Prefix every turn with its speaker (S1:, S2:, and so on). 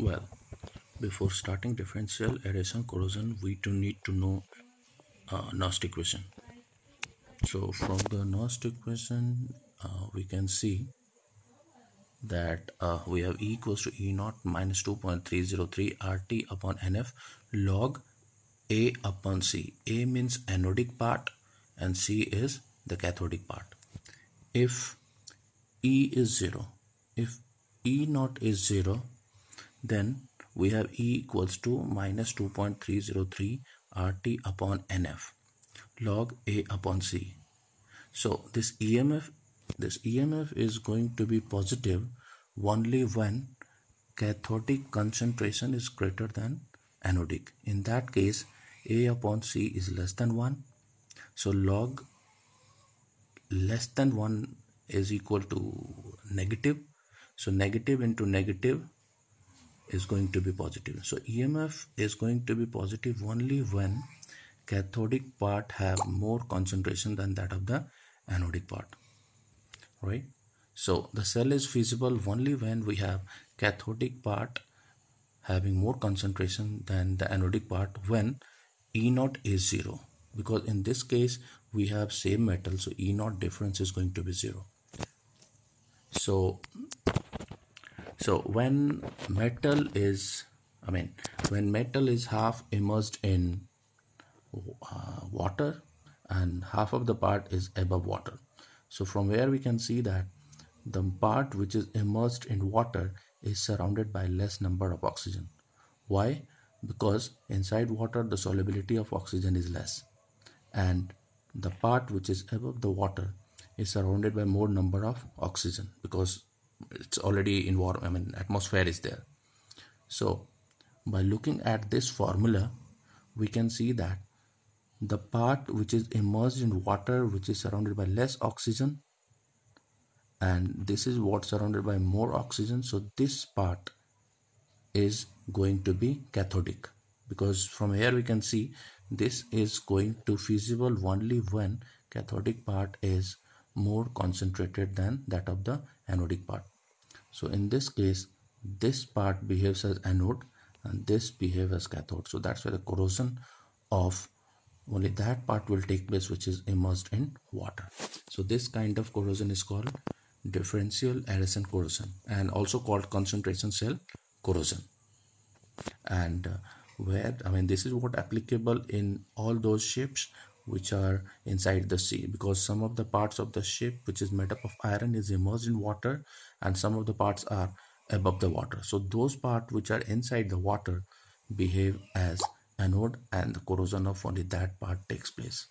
S1: Well, before starting differential aeration corrosion, we do need to know uh, Nernst equation. So from the Nernst equation, uh, we can see that uh, we have E equals to E naught minus 2.303 RT upon NF log A upon C. A means anodic part and C is the cathodic part. If E is 0, if E naught is 0, then we have E equals to minus 2.303 RT upon NF log A upon C. So this EMF this EMF is going to be positive only when cathodic concentration is greater than anodic. In that case A upon C is less than 1. So log less than 1 is equal to negative. So negative into negative is going to be positive. So EMF is going to be positive only when cathodic part have more concentration than that of the anodic part. Right? So the cell is feasible only when we have cathodic part having more concentration than the anodic part when E naught is 0 because in this case we have same metal so E naught difference is going to be 0. So so when metal is i mean when metal is half immersed in uh, water and half of the part is above water. So from where we can see that the part which is immersed in water is surrounded by less number of oxygen. Why? Because inside water the solubility of oxygen is less. And the part which is above the water is surrounded by more number of oxygen because it's already in war i mean atmosphere is there. So by looking at this formula we can see that the part which is immersed in water which is surrounded by less oxygen and this is what surrounded by more oxygen so this part is going to be cathodic. Because from here we can see this is going to feasible only when cathodic part is more concentrated than that of the anodic part so in this case this part behaves as anode and this behaves as cathode. So that's where the corrosion of only that part will take place which is immersed in water. So this kind of corrosion is called differential aeration corrosion and also called concentration cell corrosion. And uh, where i mean this is what applicable in all those ships which are inside the sea because some of the parts of the ship which is made up of iron is immersed in water and some of the parts are above the water. So those parts which are inside the water behave as anode and the corrosion of only that part takes place